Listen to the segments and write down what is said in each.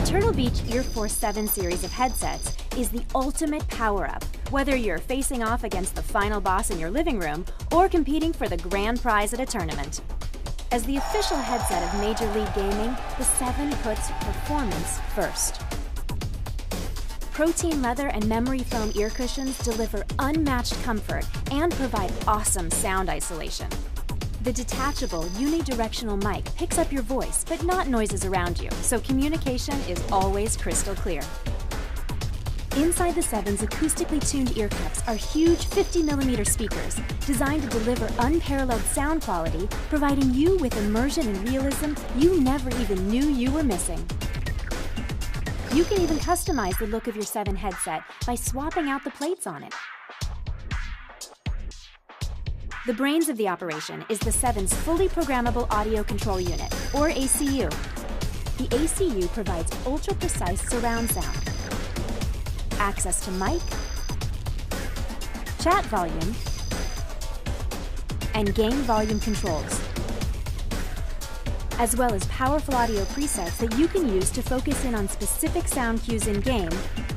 Turtle Beach Ear Force 7 series of headsets is the ultimate power up, whether you're facing off against the final boss in your living room or competing for the grand prize at a tournament. As the official headset of Major League Gaming, the 7 puts performance first. Protein leather and memory foam ear cushions deliver unmatched comfort and provide awesome sound isolation. The detachable unidirectional mic picks up your voice, but not noises around you, so communication is always crystal clear. Inside the Seven's acoustically tuned ear cups are huge 50mm speakers designed to deliver unparalleled sound quality, providing you with immersion and realism you never even knew you were missing. You can even customize the look of your 7 headset by swapping out the plates on it. The brains of the operation is the 7's fully programmable audio control unit, or ACU. The ACU provides ultra-precise surround sound, access to mic, chat volume, and game volume controls, as well as powerful audio presets that you can use to focus in on specific sound cues in-game,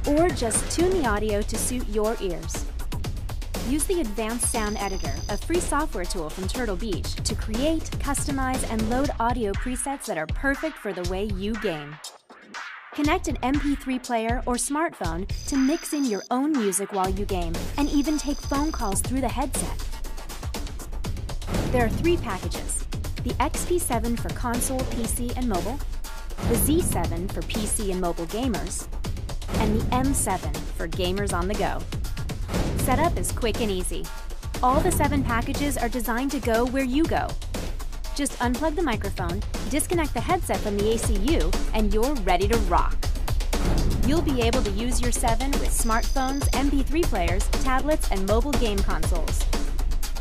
or just tune the audio to suit your ears. Use the Advanced Sound Editor, a free software tool from Turtle Beach, to create, customize, and load audio presets that are perfect for the way you game. Connect an MP3 player or smartphone to mix in your own music while you game, and even take phone calls through the headset. There are three packages the XP7 for console, PC, and mobile, the Z7 for PC and mobile gamers, and the M7 for gamers on the go. Setup is quick and easy. All the seven packages are designed to go where you go. Just unplug the microphone, disconnect the headset from the ACU, and you're ready to rock. You'll be able to use your 7 with smartphones, MP3 players, tablets, and mobile game consoles.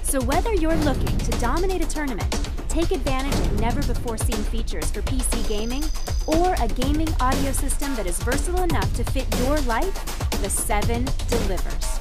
So whether you're looking to dominate a tournament, take advantage of never-before-seen features for PC gaming, or a gaming audio system that is versatile enough to fit your life, the 7 delivers.